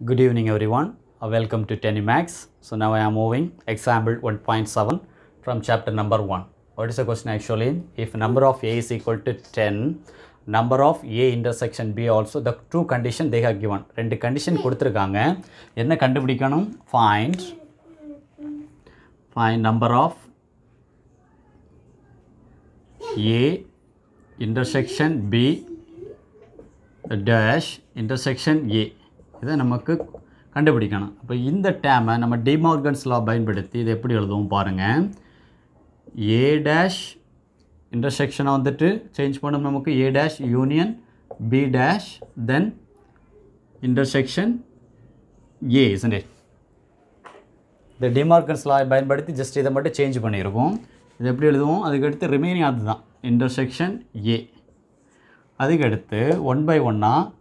Good evening everyone. Uh, welcome to Tenimax. So now I am moving example 1.7 from chapter number 1. What is the question actually? If number of A is equal to 10, number of A intersection B also the two condition they have given. ரெண்டு condition கொடுத்துருக்காங்க என்ன கண்டுபிடிக்கணும் find find number of A intersection B dash intersection A இதை நமக்கு கண்டுபிடிக்கணும். அப்போ இந்த டேமை நம்ம டிமார்கன்ஸ் லா பயன்படுத்தி இதை எப்படி எழுதுவோம் பாருங்கள் ஏ டேஷ் இன்டர்செக்ஷனை வந்துட்டு சேஞ்ச் பண்ணும் நமக்கு A dash union B dash then intersection A isn't இந்த டிமார்கன்ஸ் லா பயன்படுத்தி ஜஸ்ட் இதை மட்டும் சேஞ்ச் பண்ணியிருக்கோம். இது எப்படி எழுதுவோம்? அதுக்கடுத்து ரிமைனிங் அதுதான். இன்டர்செக்ஷன் ஏ அதுக்கடுத்து ஒன் பை ஒன்னாக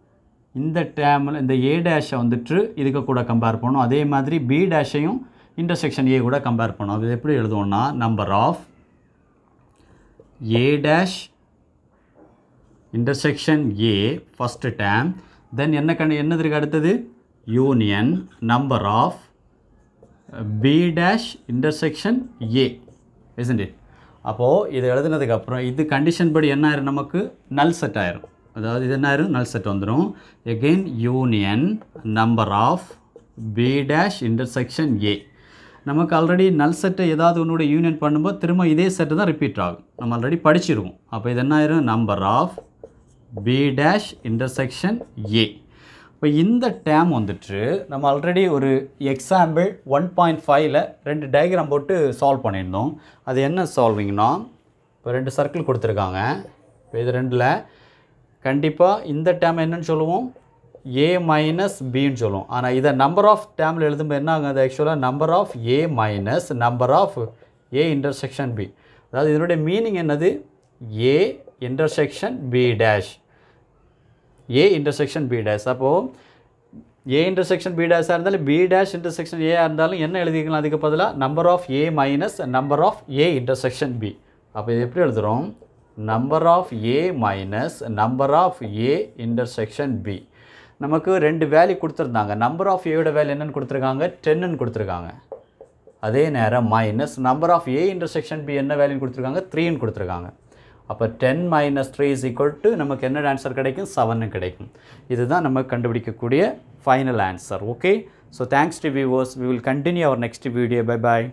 இந்த டேமில் இந்த ஏ டேஷை வந்துட்டு இதுக்கு கூட கம்பேர் பண்ணணும். அதே மாதிரி பி டேஷையும் இன்டர்செக்ஷன் ஏ கூட கம்பேர் பண்ணணும். அது எப்படி எழுதுவோம்னா number of A dash intersection A first term then என்ன கண்டு இருக்குது அடுத்தது? Union number of B dash intersection A isn't it அப்போது இது எழுதுனதுக்கப்புறம் இது கண்டிஷன் படி என்ன ஆயிரும் நமக்கு? நல் செட் ஆயிரும். அதாவது இது என்ன ஆயிரும்? நல் செட் வந்துடும் again union number of B dash intersection A நமக்கு ஆல்ரெடி நல் செட்டை ஏதாவது ஒன்றோட யூனியன் பண்ணும்போது திரும்ப இதே செட்டு தான் ரிப்பீட் ஆகும். நம்ம ஆல்ரெடி படிச்சிருவோம். அப்போ இது என்ன ஆயிரும்? Number of B dash intersection A இப்போ இந்த டேம் வந்துட்டு நம்ம ஆல்ரெடி ஒரு எக்ஸாம்பிள் ஒன் பாயிண்ட் ஃபைவ்ல ரெண்டு டயக்ராம் போட்டு சால்வ் பண்ணியிருந்தோம். அது என்ன சால்விங்னா இப்போ ரெண்டு சர்க்கிள் கொடுத்துருக்காங்க. இப்போ இது ரெண்டில் கண்டிப்பாக இந்த டேம் என்னன்னு சொல்லுவோம். ஏ மைனஸ் பின்னு சொல்லுவோம். ஆனால் இதை நம்பர் ஆஃப் டேமில் எழுதும்போது என்ன ஆகும்? அது ஆக்சுவலாக number of A minus number of A intersection B அதாவது இதனுடைய மீனிங் என்னது? A intersection B dash A intersection B dash அப்போது ஏ இன்டர்செக்ஷன் பி டேஷாக இருந்தாலும் பி டேஷ் இன்டர்செக்ஷன் ஏ இருந்தாலும் என்ன எழுதிக்கலாம் அதுக்கு பதிலாக number of A minus number of A intersection B அப்போ இது எப்படி எழுதுகிறோம் number of A minus number of A intersection B நமக்கு ரெண்டு வேல்யூ கொடுத்துருந்தாங்க. நம்பர் ஆஃப் ஏயோட வேல்யூ என்னென்னு கொடுத்துருக்காங்க? டென்னுன்னு கொடுத்துருக்காங்க. அதே நேரம் minus number of A intersection B என்ன வேல்யூன்னு கொடுத்துருக்காங்க? த்ரீன்னு கொடுத்துருக்காங்க. அப்போ ten minus three is equal to நமக்கு என்ன ஆன்சர் கிடைக்கும்? செவன்னு கிடைக்கும். இதுதான் நம்ம கண்டுபிடிக்கக்கூடிய final answer okay so thanks to viewers we will continue our next video bye bye